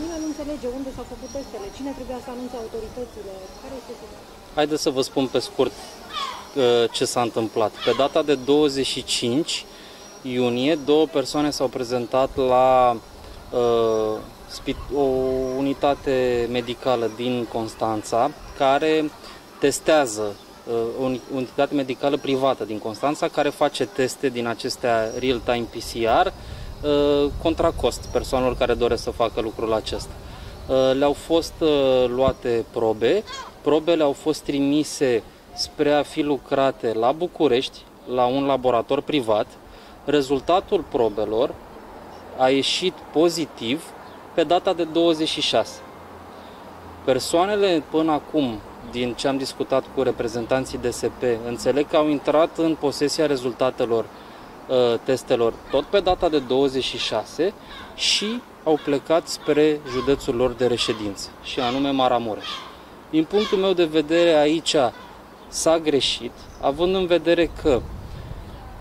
nimeni nu înțelege unde s-au făcut testele, cine trebuia să anunțe autoritățile, care este situația? Haideți să vă spun pe scurt uh, ce s-a întâmplat. Pe data de 25 iunie, două persoane s-au prezentat la uh, o unitate medicală din Constanța care testează uh, unitate medicală privată din Constanța care face teste din acestea real-time PCR uh, contra cost persoanelor care doresc să facă lucrul acesta. Uh, le-au fost luate probe, probele au fost trimise spre a fi lucrate la București, la un laborator privat. Rezultatul probelor a ieșit pozitiv pe data de 26. Persoanele până acum din ce am discutat cu reprezentanții DSP, înțeleg că au intrat în posesia rezultatelor uh, testelor tot pe data de 26 și au plecat spre județul lor de reședință, și anume Maramureș. Din punctul meu de vedere, aici s-a greșit, având în vedere că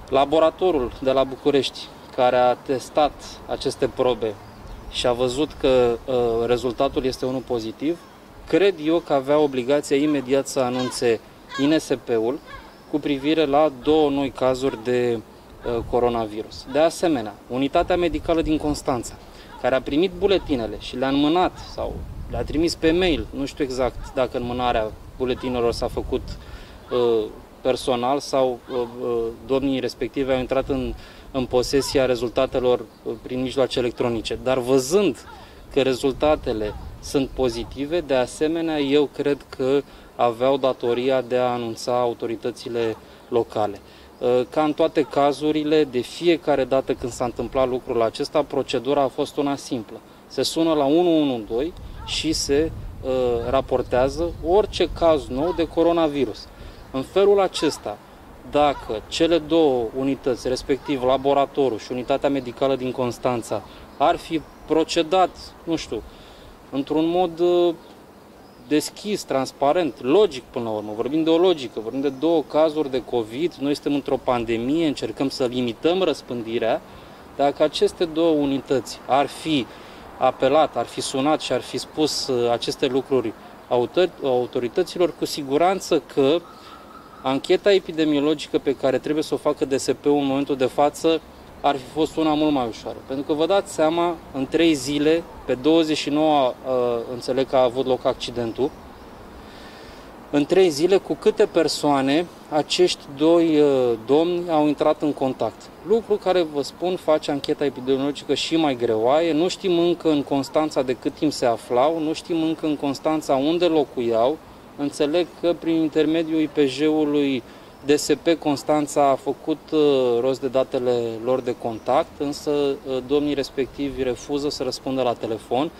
laboratorul de la București, care a testat aceste probe și a văzut că uh, rezultatul este unul pozitiv, cred eu că avea obligația imediat să anunțe INSP-ul cu privire la două noi cazuri de uh, coronavirus. De asemenea, unitatea medicală din Constanța, care a primit buletinele și le-a înmânat sau le-a trimis pe mail, nu știu exact dacă înmânarea buletinelor s-a făcut uh, personal sau uh, uh, domnii respective au intrat în, în posesia rezultatelor uh, prin mijloace electronice. Dar văzând că rezultatele sunt pozitive. De asemenea, eu cred că aveau datoria de a anunța autoritățile locale. Uh, ca în toate cazurile, de fiecare dată când s-a întâmplat lucrul acesta, procedura a fost una simplă. Se sună la 112 și se uh, raportează orice caz nou de coronavirus. În felul acesta, dacă cele două unități, respectiv laboratorul și unitatea medicală din Constanța, ar fi procedat, nu știu, într-un mod uh, deschis, transparent, logic până la urmă. Vorbim de o logică, vorbim de două cazuri de COVID, noi suntem într-o pandemie, încercăm să limităm răspândirea. Dacă aceste două unități ar fi apelat, ar fi sunat și ar fi spus uh, aceste lucruri autorităților, cu siguranță că ancheta epidemiologică pe care trebuie să o facă DSP-ul în momentul de față ar fi fost una mult mai ușoară. Pentru că vă dați seama, în trei zile, pe 29 uh, înțeleg că a avut loc accidentul, în trei zile cu câte persoane acești doi uh, domni au intrat în contact. Lucru care, vă spun, face ancheta epidemiologică și mai greoaie. Nu știm încă în Constanța de cât timp se aflau, nu știm încă în Constanța unde locuiau. Înțeleg că prin intermediul IPJ-ului DSP Constanța a făcut uh, rost de datele lor de contact, însă uh, domnii respectivi refuză să răspundă la telefon,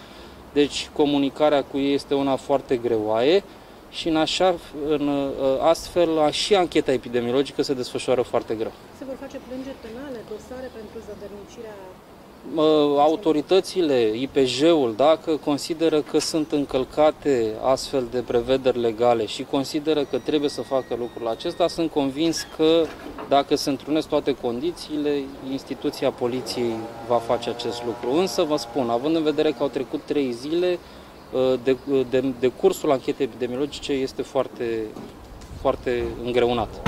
deci comunicarea cu ei este una foarte greoaie și în așa, în, uh, astfel și ancheta epidemiologică se desfășoară foarte greu. Se vor face plângeri penale, dosare pentru zădărnicirea autoritățile, IPJ-ul, dacă consideră că sunt încălcate astfel de prevederi legale și consideră că trebuie să facă lucrul acesta, sunt convins că dacă se întrunesc toate condițiile, instituția poliției va face acest lucru. Însă vă spun, având în vedere că au trecut trei zile, ă, de, de, de cursul anchetei epidemiologice este foarte, foarte îngreunat.